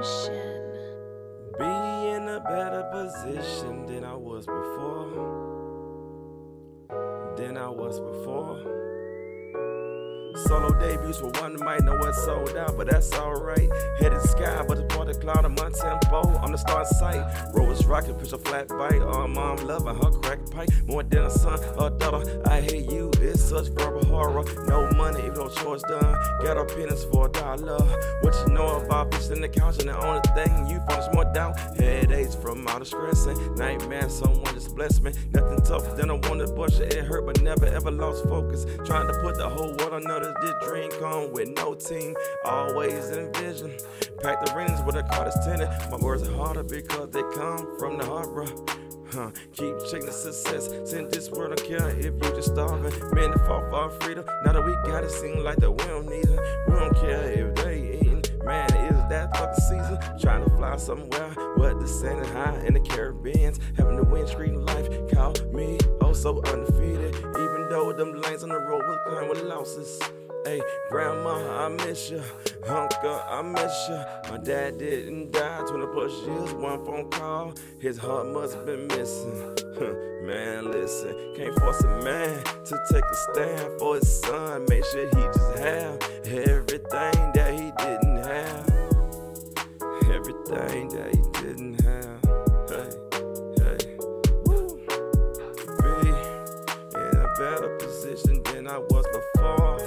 Be in a better position than I was before. Than I was before. Solo debuts for one might know what's sold out, but that's alright. Headed sky, but it's part of cloud of my tempo. On the star sight, Rose rocking, push a flat bite. Oh, mom loving her crack pipe more than a son or daughter. I hate you, it's such verbal horror. No money, no chores done. Got a penance for a dollar. What you know about fixing the couch and the only thing you find is more doubt. Headaches from all the stressing, nightmares, someone just bless me. Nothing tougher than I wanted, bush. it hurt, but never ever lost focus. Trying to put the whole world on another did drink on with no team, always in vision. Pack the rings with a card is tinted. My words are harder because they come from the heart, bro. Huh. Keep checking the success. Send this world don't care if you just starving. Men that fought for our freedom. Now that we got it, seem like that we don't need it. We don't care if they eating. Somewhere where the sand is high in the Caribbeans. Having the windscreen life call me oh so undefeated. Even though them lanes on the road will come with losses. Hey, grandma, I miss you. Uncle, I miss you. My dad didn't die 20 plus years, one phone call. His heart must have been missing. man, listen, can't force a man to take a stand for his son. Make sure he just have everything Everything that he didn't have. Hey, hey. Woo. Be in a better position than I was before.